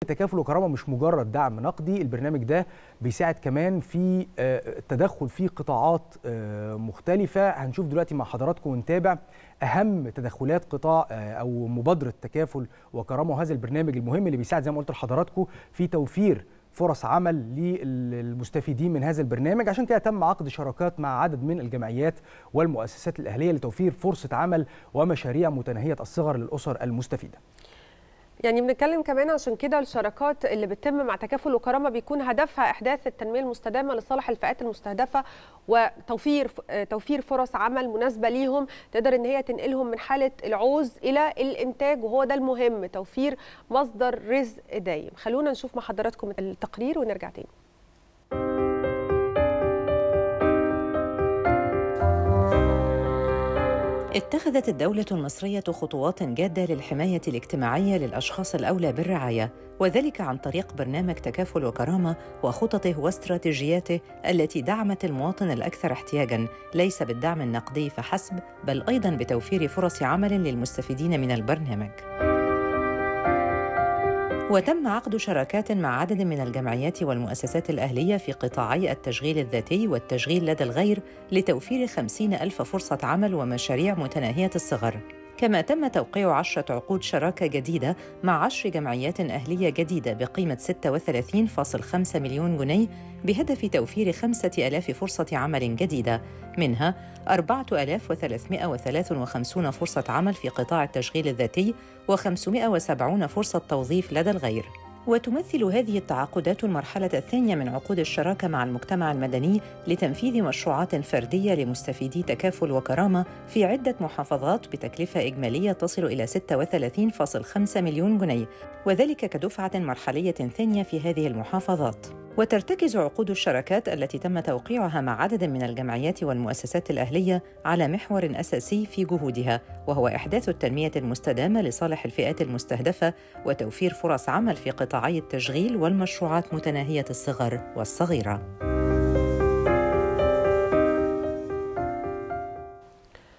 تكافل وكرامة مش مجرد دعم نقدي البرنامج ده بيساعد كمان في التدخل في قطاعات مختلفة. هنشوف دلوقتي مع حضراتكم ونتابع أهم تدخلات قطاع أو مبادرة تكافل وكرامة وهذا البرنامج المهم اللي بيساعد زي ما قلت لحضراتكم في توفير فرص عمل للمستفيدين من هذا البرنامج. عشان كده تم عقد شراكات مع عدد من الجمعيات والمؤسسات الأهلية لتوفير فرصة عمل ومشاريع متناهية الصغر للأسر المستفيدة. يعني بنتكلم كمان عشان كده الشراكات اللي بتتم مع تكافل وكرامة بيكون هدفها إحداث التنمية المستدامة لصالح الفئات المستهدفة وتوفير توفير فرص عمل مناسبة ليهم تقدر إن هي تنقلهم من حالة العوز إلى الإنتاج وهو ده المهم توفير مصدر رزق دايم. خلونا نشوف مع حضراتكم التقرير ونرجع تاني. اتخذت الدولة المصرية خطوات جادة للحماية الاجتماعية للأشخاص الأولى بالرعاية وذلك عن طريق برنامج تكافل وكرامة وخططه واستراتيجياته التي دعمت المواطن الأكثر احتياجاً ليس بالدعم النقدي فحسب بل أيضاً بتوفير فرص عمل للمستفيدين من البرنامج. وتم عقد شراكات مع عدد من الجمعيات والمؤسسات الأهلية في قطاعي التشغيل الذاتي والتشغيل لدى الغير لتوفير خمسين ألف فرصة عمل ومشاريع متناهية الصغر. كما تم توقيع عشرة عقود شراكة جديدة مع عشر جمعيات أهلية جديدة بقيمة 36.5 مليون جنيه بهدف توفير خمسة ألاف فرصة عمل جديدة. منها 4353 فرصة عمل في قطاع التشغيل الذاتي و570 فرصة توظيف لدى الغير. وتمثل هذه التعاقدات المرحلة الثانية من عقود الشراكة مع المجتمع المدني لتنفيذ مشروعات فردية لمستفيدي تكافل وكرامة في عدة محافظات بتكلفة إجمالية تصل إلى 36.5 مليون جنيه وذلك كدفعة مرحلية ثانية في هذه المحافظات. وترتكز عقود الشراكات التي تم توقيعها مع عدد من الجمعيات والمؤسسات الأهلية على محور أساسي في جهودها وهو إحداث التنمية المستدامة لصالح الفئات المستهدفة وتوفير فرص عمل في قطاعي التشغيل والمشروعات متناهية الصغر والصغيرة.